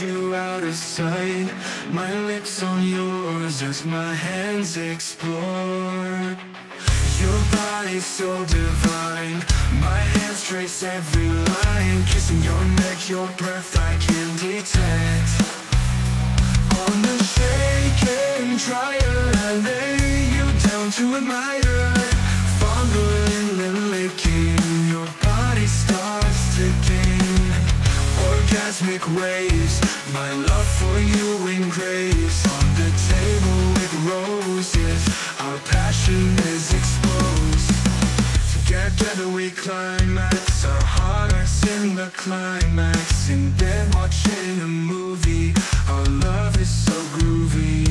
you out of sight. My lips on yours as my hands explore. Your body so divine. My hands trace every line. Kissing your neck, your breath I can detect My love for you engraves On the table with roses Our passion is exposed. Together we climax Our hearts in the climax. In bed watching a movie Our love is so groovy.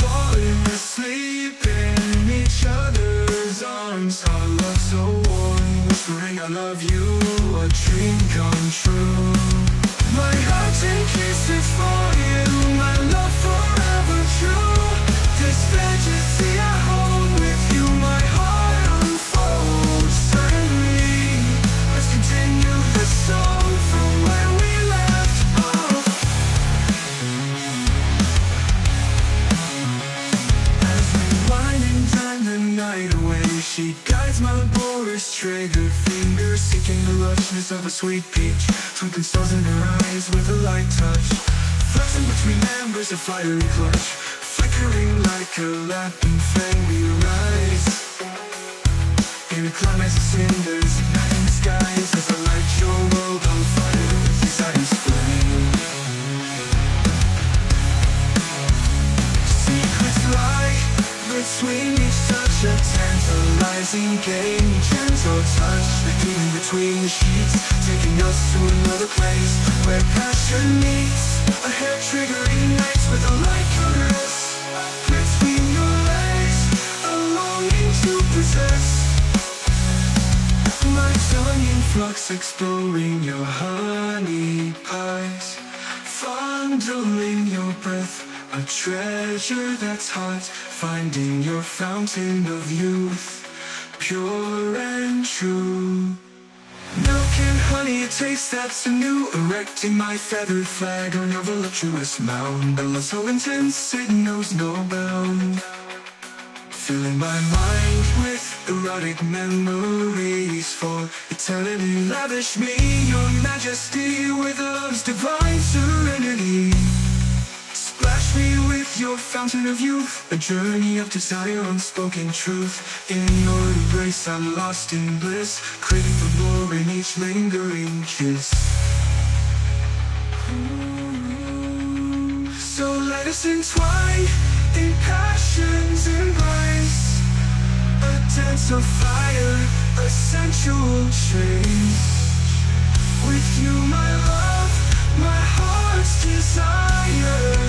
Falling asleep in each other's arms Our love so warm Whispering I love you A dream come true My heart's in kisses Guides my Boris trigger finger Seeking the lushness of a sweet peach. Twinkling stars in her eyes with a light touch. Flexing between embers a fiery clutch. Flickering like a Latin flame we rise In a climax of cinders Igniting the skies as I light your world on fire between each touch A tantalizing game. Gentle touch Between between the sheets Taking us to another place Where passion meets. A hair triggering nights with a light caress. Between your legs A longing to possess. My tongue in flux exploring your honey pies. Fondling your breath A treasure that's hot Finding your fountain of youth Pure and true. Milk and honey, a taste that's new Erecting my feathered flag on your voluptuous mound. A love so intense it knows no bound. Filling my mind with erotic memories For eternity Lavish me your majesty with love's divine serenity your fountain of youth A journey of desire, unspoken truth. In your embrace I'm lost in bliss Craving for more in each lingering kiss. So let us entwine in passion's embrace A dance of fire, a sensual chase. With you my love, my heart's desire